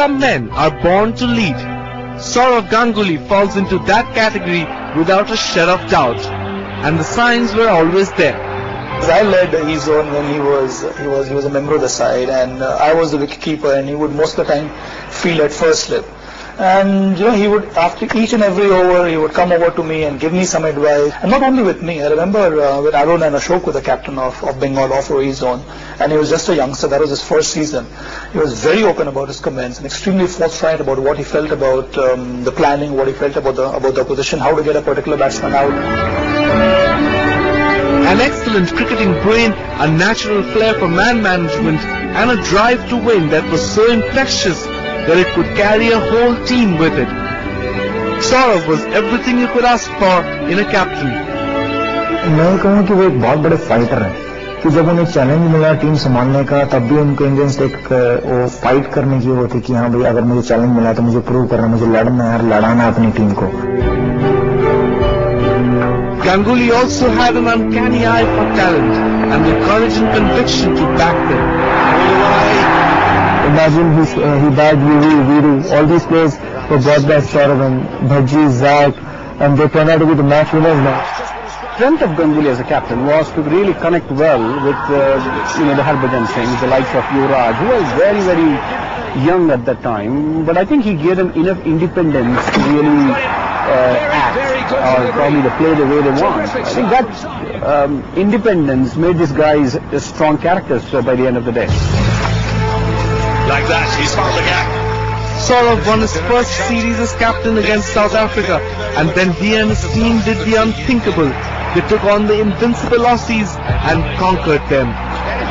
Some men are born to lead. Sourav Ganguly falls into that category without a shred of doubt. And the signs were always there. I led his East Zone when he was he was he was a member of the side, and uh, I was the wicketkeeper, and he would most of the time feel at first slip. And you know, he would after each and every over, he would come over to me and give me some advice. And not only with me, I remember uh, when Arun and Ashok were the captain of, of Bengal off E zone, and he was just a youngster. That was his first season. He was very open about his comments and extremely forthright about what he felt about um, the planning, what he felt about the about the opposition, how to get a particular batsman out. An excellent cricketing brain, a natural flair for man management, and a drive to win that was so infectious that it could carry a whole team with it. Saurav was everything you could ask for in a captain. मैं कहूँ कि वो एक बहुत बड़े fighter हैं कि जब उन्हें चैलेंज मिला टीम संभालने का तब भी उनको इंडियंस एक वो फाइट करने की वो थी कि हाँ भाई अगर मुझे चैलेंज मिला तो मुझे प्रूव करना मुझे लड़ना है और लड़ाना अपनी टीम को Ganguly also had an uncanny eye for talent and the courage and conviction to back them. Imagine uh, he bagged Viru, Viru, all these players were brought by Sourav and Bhaji, Zach, and they turned out to be the match winners now. strength of Ganguly as a captain was to really connect well with uh, you know the Harbhajan Singhs, the likes of Yuvraj, who was very very young at that time. But I think he gave them enough independence to really uh, act or probably to play the way they want. I think that um, independence made these guys strong characters uh, by the end of the day. Like that, he's found the gap. Sourav won his first series as captain against South Africa and then he and his team did the unthinkable. They took on the invincible Aussies and conquered them.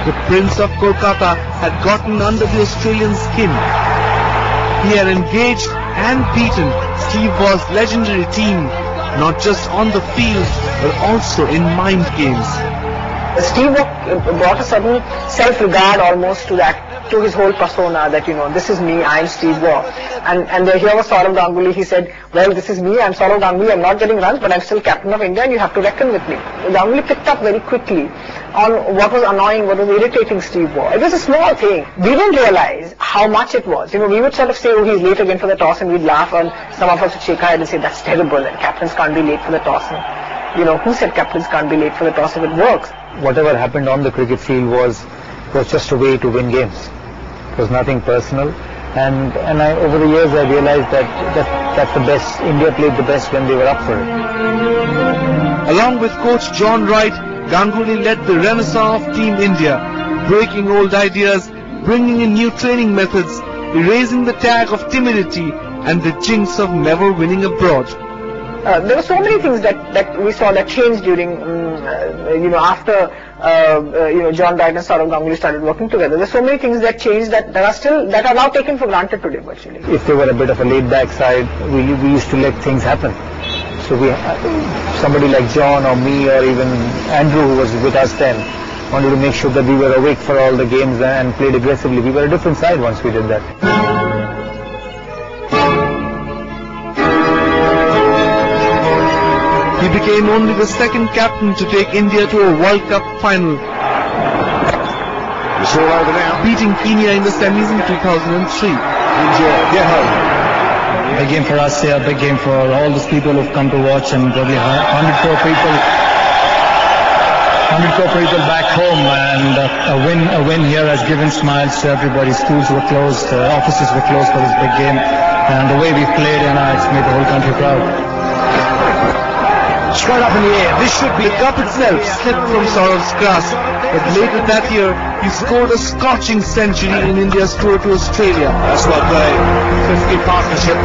The Prince of Kolkata had gotten under the Australian skin. He had engaged and beaten Steve Waugh's legendary team, not just on the field, but also in mind games. Steve brought a certain self-regard almost to that, to his whole persona that, you know, this is me, I'm Steve Waugh. And, and here was Sourav Ganguly, he said, well, this is me, I'm Sourav Ganguly, I'm not getting runs, but I'm still captain of India and you have to reckon with me. Ganguly picked up very quickly on what was annoying, what was irritating Steve Waugh. It was a small thing. We didn't realize how much it was. You know, we would sort of say, oh, he's late again for the toss and we'd laugh and some of us would shake our head and say, that's terrible and captains can't be late for the toss. And, you know, who said captains can't be late for the toss if it works? Whatever happened on the cricket field was was just a way to win games. Was nothing personal. And and I, over the years I realized that, that the best. India played the best when they were up for it. Along with coach John Wright, Ganguly led the renaissance of Team India, breaking old ideas, bringing in new training methods, erasing the tag of timidity and the jinx of never winning abroad. Uh, there were so many things that, that we saw that changed during, um, uh, you know, after, uh, uh, you know, John Wright and Sourav Ganguly started working together. There's so many things that changed that, that are still, that are now taken for granted today virtually. If they were a bit of a laid-back side, we, we used to let things happen. So we, somebody like John or me or even Andrew who was with us then, wanted to make sure that we were awake for all the games and played aggressively. We were a different side once we did that. He became only the second captain to take India to a World Cup final, It's all over now. beating Kenya in the semis in 2003. India get home. Big game for us here, big game for all those people who've come to watch and probably 100 crore people. 100 crore people back home and uh, a win a win here has given smiles to everybody. Schools were closed, uh, offices were closed for this big game and the way we played and uh, it's made the whole country proud straight up in the air. This should be the cup itself slipped from Sourav's grasp. But later that year, he scored a scorching century in India's tour to Australia. That's what they. 50 partnership.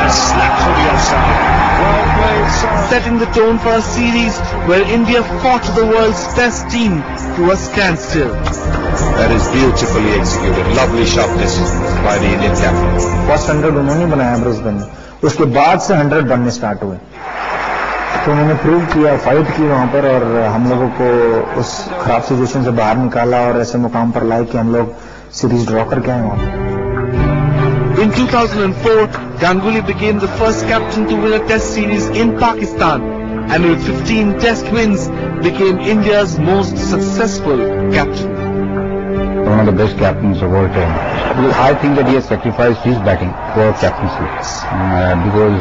And snapped for the offside. Setting the tone for a series where India fought the world's best team to a standstill. That is beautifully executed. Lovely sharpness by the Indian captain. First 100 उन्होंने बनाया Brisbane में उसके बाद से hundred बनने start हुए तो उन्होंने प्रूव किया फाइट की वहाँ पर और हम लोगों को उस खराब सिचुएशन से बाहर निकाला और ऐसे मुकाम पर लाए कि हम लोग सीरीज़ ड्रॉ करके आए वहाँ पर In 2004, Ganguly became the first captain to win a test series in Pakistan and with 15 test wins became India's most successful captain. One of the best captains of all time. I think that he has sacrificed his batting for captaincy. Uh, because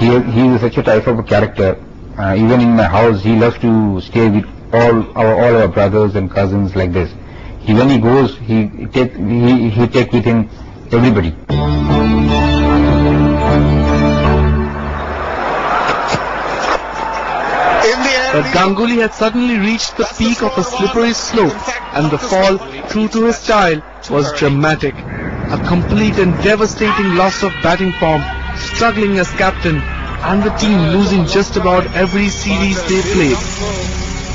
he, he is such a type of a character. Uh, even in my house, he loves to stay with all our all our brothers and cousins like this. He, when he goes, he take he, he take with him everybody. But Ganguly had suddenly reached the peak of a slippery slope and the fall, true to his style, was dramatic. A complete and devastating loss of batting form, struggling as captain, and the team losing just about every series they played.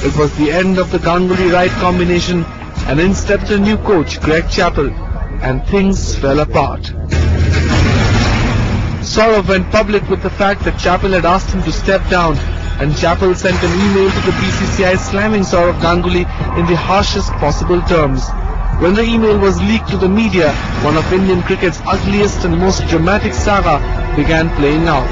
It was the end of the Ganguly-Wright combination and in stepped a new coach, Greg Chappell, and things fell apart. Sourav went public with the fact that Chappell had asked him to step down and Chappell sent an email to the BCCI slamming Sourav Ganguly in the harshest possible terms. When the email was leaked to the media, one of Indian cricket's ugliest and most dramatic saga began playing out.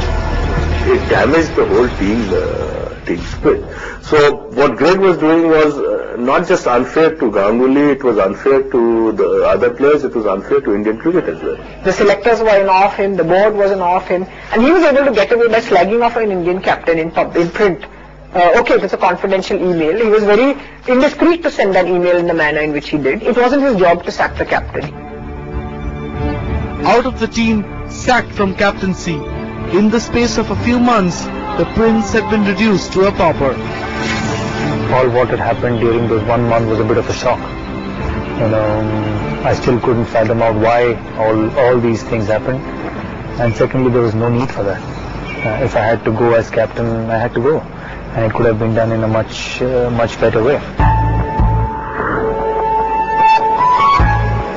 It damaged the whole team, uh, team spirit. So what Greg was doing was not just unfair to Ganguly, it was unfair to the other players, it was unfair to Indian cricket as well. The selectors were in awe of him, the board was in awe of him, and he was able to get away by slagging off an Indian captain in, pub, in print. Uh, okay, it was a confidential email. He was very indiscreet to send that email in the manner in which he did. It wasn't his job to sack the captain. Out of the team, sacked from captaincy. In the space of a few months, the prince had been reduced to a pauper. All what had happened during those one month was a bit of a shock. You know, I still couldn't fathom out why all, all these things happened. And secondly, there was no need for that. Uh, if I had to go as captain, I had to go. And it could have been done in a much, uh, much better way.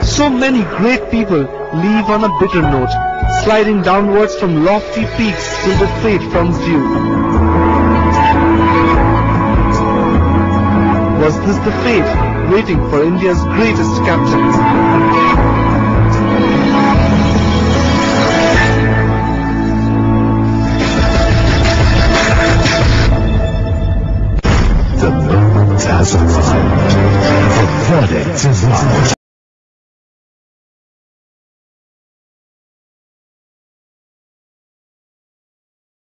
So many great people leave on a bitter note, sliding downwards from lofty peaks till the fate comes due. Was this the fate waiting for India's greatest captain? The moment has arrived. The verdict is out.